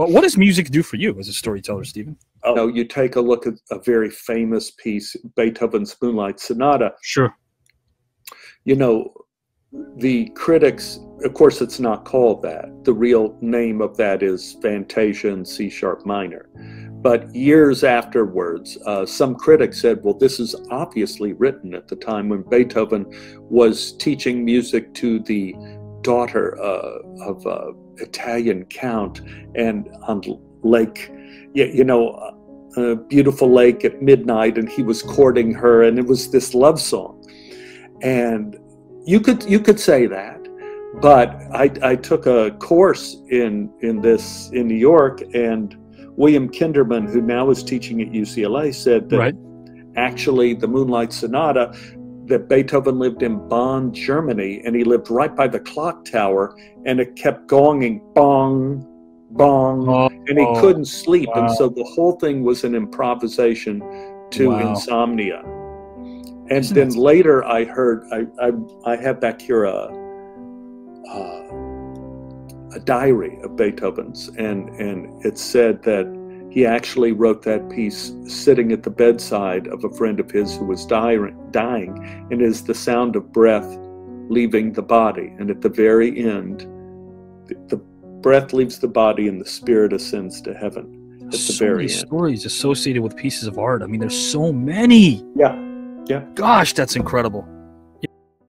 Well, what does music do for you as a storyteller, Stephen? Oh. You you take a look at a very famous piece, Beethoven's Moonlight Sonata. Sure. You know, the critics, of course, it's not called that. The real name of that is Fantasia in C sharp minor. But years afterwards, uh, some critics said, well, this is obviously written at the time when Beethoven was teaching music to the daughter uh, of an Italian count and on Lake, you know, a beautiful lake at midnight, and he was courting her, and it was this love song. And you could you could say that, but I, I took a course in in this in New York, and William Kinderman, who now is teaching at UCLA, said that right. actually the Moonlight Sonata that Beethoven lived in Bonn, Germany, and he lived right by the clock tower, and it kept going bong, bong, oh, and he oh, couldn't sleep, wow. and so the whole thing was an improvisation to wow. insomnia. And Isn't then later, I heard I, I, I have back here a, a, a diary of Beethoven's, and and it said that he actually wrote that piece sitting at the bedside of a friend of his who was dying, dying, and is the sound of breath leaving the body. And at the very end, the, the breath leaves the body and the spirit ascends to heaven. At the so very many end. stories associated with pieces of art. I mean, there's so many. Yeah. Yeah. Gosh, that's incredible.